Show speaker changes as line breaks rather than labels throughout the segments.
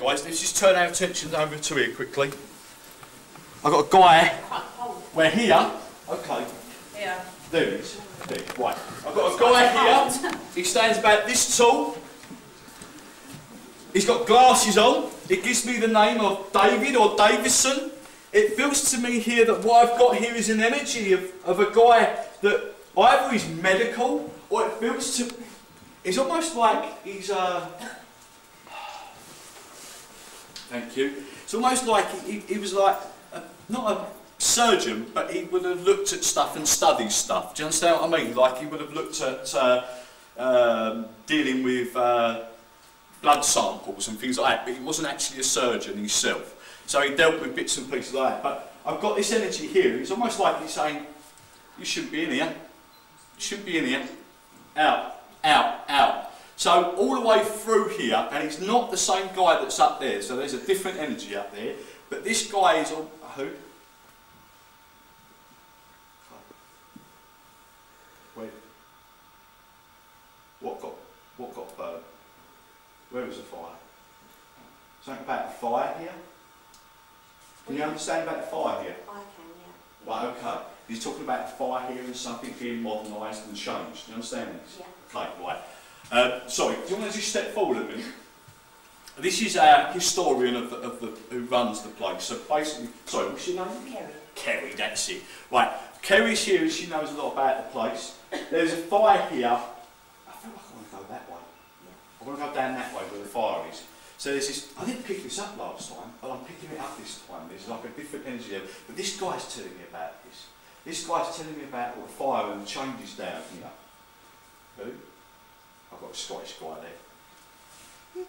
guys, let's just turn our attention over to here quickly. I've got a guy where here. Okay,
Yeah.
there he is. There, right. I've got a guy here. He stands about this tall. He's got glasses on. It gives me the name of David or Davison. It feels to me here that what I've got here is an energy of, of a guy that either is medical or it feels to. It's almost like he's Uh, thank you. It's almost like he, he was like a, not a surgeon, but he would have looked at stuff and studied stuff. Do you understand what I mean? Like he would have looked at uh, um, dealing with uh, blood samples and things like that, but he wasn't actually a surgeon himself. So he dealt with bits and pieces like that. But I've got this energy here. It's almost like he's saying, "You shouldn't be in here. You shouldn't be in here. Out, out, out." So all the way through here, and it's not the same guy that's up there. So there's a different energy up there. But this guy is all who? Wait. What got what got burned? Where was the fire? Something about the fire here? Can you understand about the fire here?
I can, yeah.
Right, okay. He's talking about the fire here and something being modernised and changed. Do you understand this?
Yeah.
Okay, right. Uh, sorry, do you want to just step forward a minute? This is our historian of the, of the who runs the place. So basically, sorry, what's your name?
Kerry.
Kerry, that's it. Right, Kerry's here and she knows a lot about the place. There's a fire here. I feel like I want to go that way. I want to go down that way where the fire is. So there's this, I didn't pick this up last time, but I'm picking it up this time. There's like a different energy there. But this guy's telling me about this. This guy's telling me about the fire and the changes down here. Who? I've got a Scottish guy there.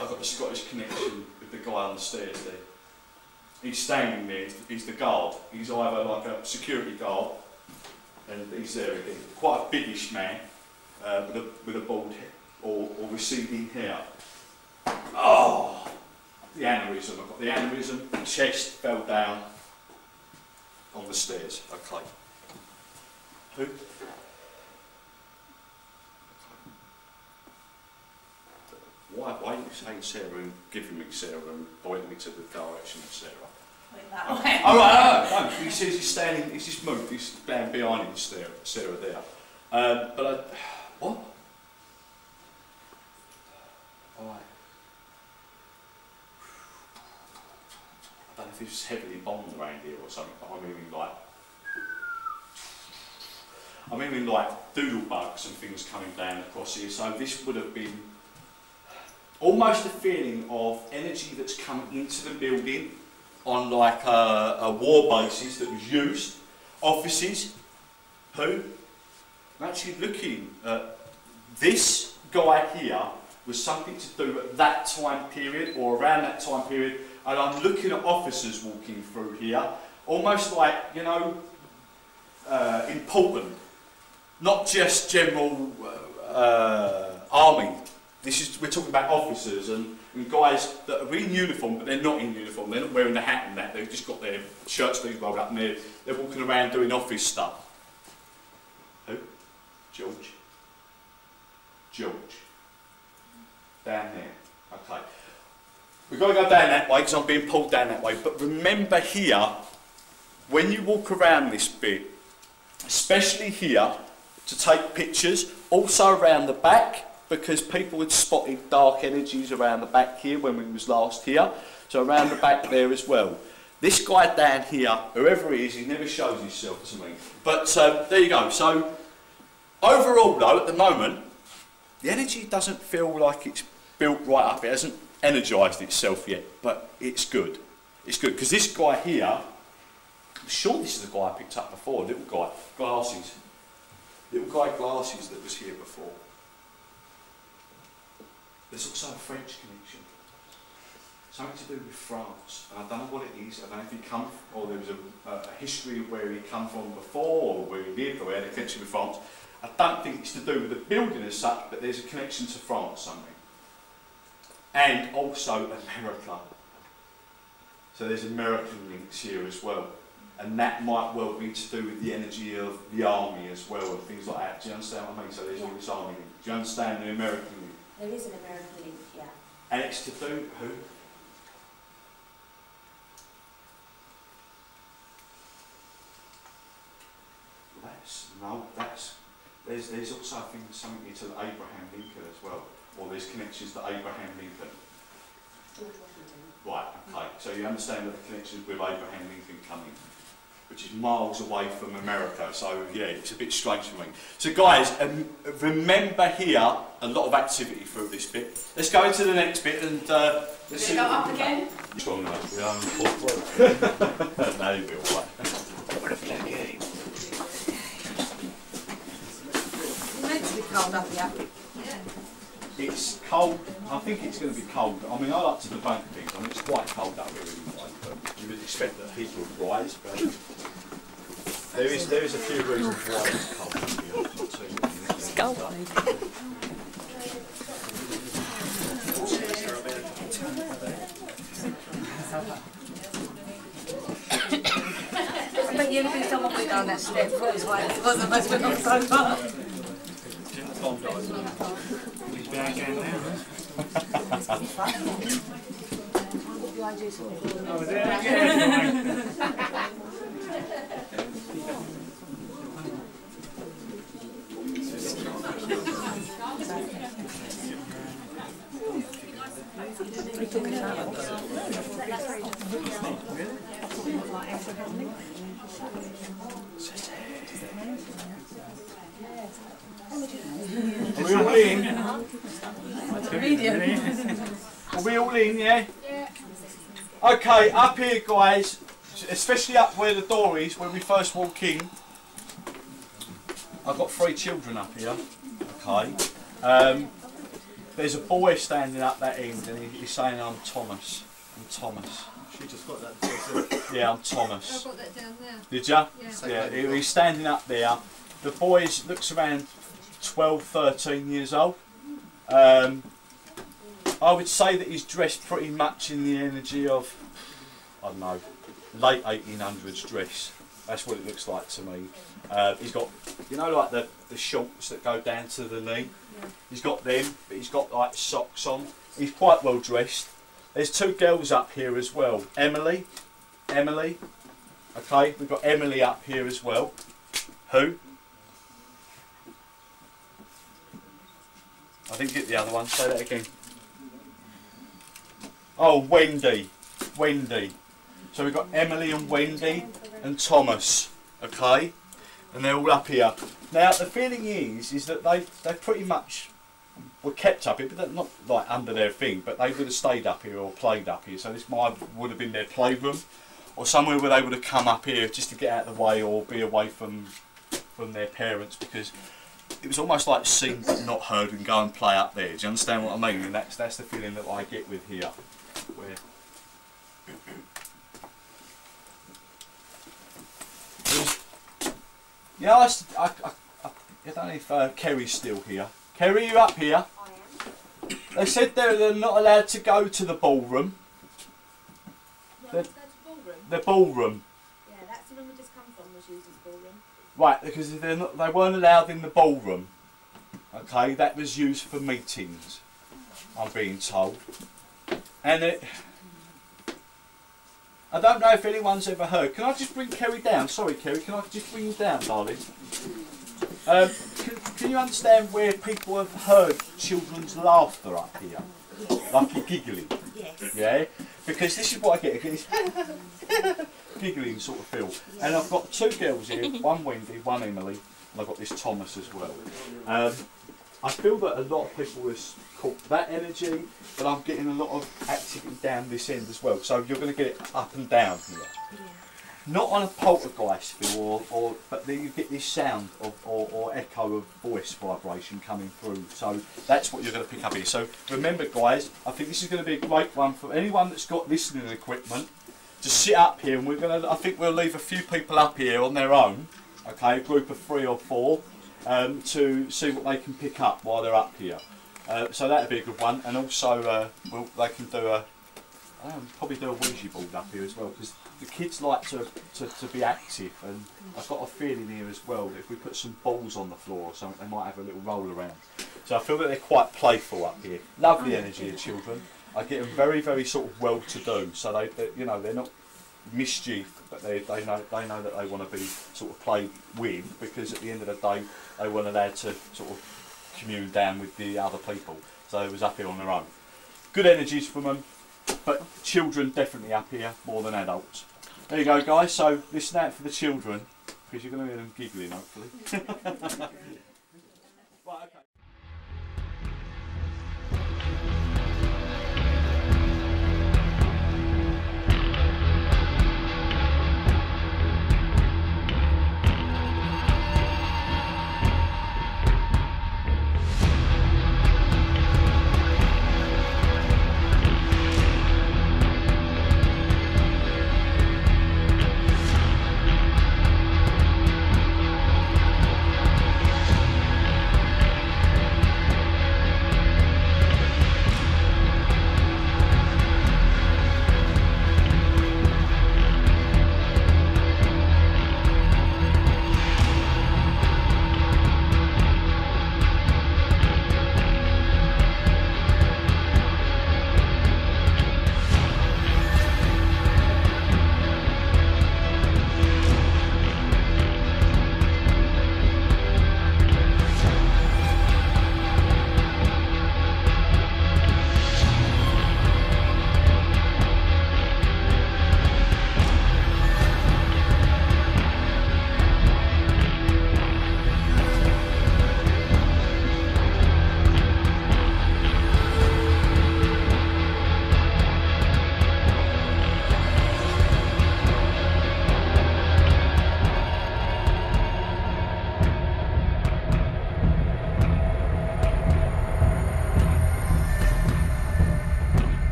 I've got a Scottish connection with the guy on the stairs there. He's standing there, he's the, guard. He's either like a security guard, and he's there again. Quite a biggish man, uh, with, a, with a bald head, or, or receding hair. Oh! The aneurysm, I've got the aneurysm, chest fell down on the stairs. Okay. Who? Why, why are you saying Sarah and giving me Sarah and pointing me to the direction of Sarah?
It that way.
Oh, right, no, no. He says he's standing, he's just moved, he's down behind him, Sarah, Sarah there. Um, but I, what? Alright. I don't know if it's heavily bombed around here or something, but I'm hearing like, I'm hearing like doodle bugs and things coming down across here, so this would have been almost a feeling of energy that's come into the building on like a, a war basis that was used, offices, who? I'm actually looking at this guy here was something to do at that time period or around that time period, and I'm looking at officers walking through here, almost like, you know, uh, important, not just general uh, uh, army. This is we're talking about officers and, and guys that are in uniform, but they're not in uniform. They're not wearing the hat and that. They've just got their shirt sleeves rolled up and they're, they're walking around doing office stuff. Who? George. George. Down there. Okay. We've got to go down that way because I'm being pulled down that way. But remember here, when you walk around this bit, especially here, to take pictures, also around the back, because people had spotted dark energies around the back here when we was last here. So around the back there as well. This guy down here, whoever he is, he never shows himself to me. But um, there you go. So overall though, at the moment, the energy doesn't feel like it's built right up. It hasn't energised itself yet, but it's good. It's good because this guy here, I'm sure this is the guy I picked up before, little guy, glasses. Little guy glasses that was here before. There's also a French connection. Something to do with France. And I don't know what it is. I don't know if he come or there was a, a, history of where he come from before or where he lived or where had a connection with France. I don't think it's to do with the building as such, but there's a connection to France something. And also America. So there's American links here as well. and that might well be to do with the energy of the army as well and things like that. Do you understand what I mean? So there's all this army link. Do you understand the American link?
There is an American link, yeah.
And it's to do who? That's no, that's there's there's also I think something into Abraham Lincoln as well, or there's connections to Abraham Lincoln.
George Washington.
Right, okay. So you understand that the connections with Abraham Lincoln coming, which is miles away from America. So yeah, it's a bit strange for me. So guys, um, remember here a lot of activity through this bit. Let's go into the next bit and uh, let's
Should we go up again?
Strong enough. We are on fourth row. no, you'll be all right.
It's meant to be cold up here.
It's cold. I think it's going to be cold. I mean, I like to debunk things. I mean, it's quite cold up here anyway. But you would expect that heat would rise, but there is there is a few reasons why it's cold up here. Not too many.
I bet you think someone would down that step for his way. It wasn't much but not so far.
He's back in now. Oh, again?
Are we all in? Are we all in? Yeah. Okay, up here, guys. Especially up where the door is, when we first walk in. I've got three children up here. Okay. Um, there's a boy standing up that end, and he- he's saying, "I'm Thomas. I'm Thomas."
She just got that.
Yeah, I'm Thomas.
got that down there.
Did ya?
Yeah.
Yeah, he- he's standing up there. The boy is- looks around 12, 13 years old. Um, I would say that he's dressed pretty much in the energy of, I don't know, late 1800s dress. That's what it looks like to me. Uh, he's got, you know, like the, the shorts that go down to the knee. He's got them, but he's got like socks on. He's quite well dressed. There's two girls up here as well. Emily, Emily. Okay, we've got Emily up here as well. Who? I didn't get the other one. Say that again. Oh, Wendy. Wendy. So we've got Emily and Wendy and Thomas. Okay? And they're all up here. Now, the feeling is, is that they, they pretty much were kept up here, but not like under their thing, but they would have stayed up here or played up here. So this might would have been their playroom or somewhere where they would have come up here just to get out of the way or be away from from their parents because it was almost like seen but not heard and go and play up there. Do you understand what I mean? And that's that's the feeling that I get with here. Where yeah, I, I, I- don't know if uh, Kerry's still here. Kerry, you up here? They said they're, they're not allowed to go to the ballroom. The-
ballroom.
The ballroom.
Yeah, that's the room we just come from was used as ballroom.
Right, because they're not, they weren't allowed in the ballroom. Okay, that was used for meetings. I'm being told, and it. I don't know if anyone's ever heard. Can I just bring Kerry down? Sorry, Kerry. Can I just bring you down, darling? Um, can, can you understand where people have heard children's laughter up here, like giggling?
Yes.
Yeah, because this is what I get. It's giggling sort of feel. And I've got two girls here, one Wendy, one Emily, and I've got this Thomas as well. Um, I feel that a lot of people has caught that energy, but I'm getting a lot of activity down this end as well. So you're going to get it up and down here. Not on a poltergeist feel, or, or but you get this sound of, or, or echo of voice vibration coming through. So that's what you're going to pick up here. So remember, guys, I think this is going to be a great one for anyone that's got listening equipment to sit up here, and we're going to. I think we'll leave a few people up here on their own. Okay, a group of three or four, um, to see what they can pick up while they're up here. Uh, so that'd be a good one, and also uh, we'll, they can do a, Um, probably do a Ouija board up here as well because the kids like to, to, to be active and I've got a feeling here as well that if we put some balls on the floor or something they might have a little roll around. So I feel that they're quite playful up here. Lovely oh, energy of children. I get them very very sort of well to do so they, they you know they're not mischief but they, they know they know that they want to be sort of played with because at the end of the day they weren't allowed to sort of commune down with the other people so they was up here on their own. Good energies from them but children definitely up here more than adults. There you go, guys. So listen out for the children because you're going to hear them giggling, hopefully.